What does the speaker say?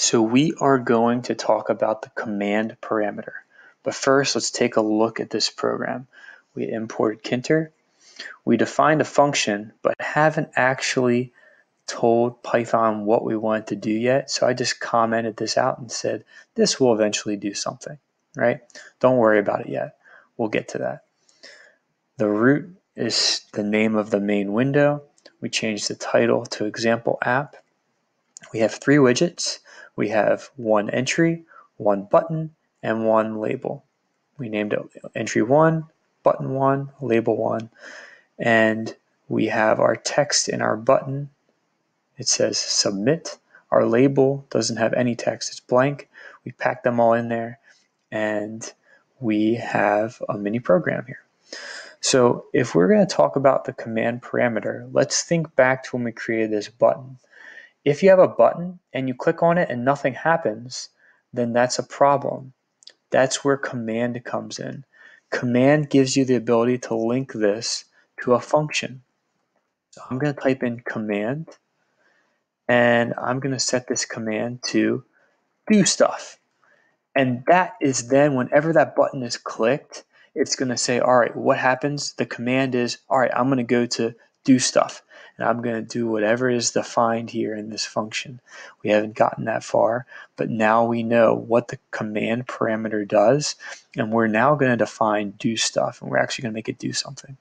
So we are going to talk about the command parameter. But first, let's take a look at this program. We imported Tkinter. We defined a function, but haven't actually told Python what we wanted to do yet. So I just commented this out and said, this will eventually do something, right? Don't worry about it yet. We'll get to that. The root is the name of the main window. We changed the title to example app. We have three widgets we have one entry, one button, and one label. We named it entry one, button one, label one, and we have our text in our button. It says submit. Our label doesn't have any text, it's blank. We pack them all in there and we have a mini program here. So if we're going to talk about the command parameter, let's think back to when we created this button. If you have a button and you click on it and nothing happens, then that's a problem. That's where command comes in. Command gives you the ability to link this to a function. So I'm going to type in command and I'm going to set this command to do stuff. And that is then whenever that button is clicked, it's going to say, all right, what happens? The command is, all right, I'm going to go to do stuff and I'm going to do whatever is defined here in this function. We haven't gotten that far, but now we know what the command parameter does, and we're now going to define do stuff, and we're actually going to make it do something.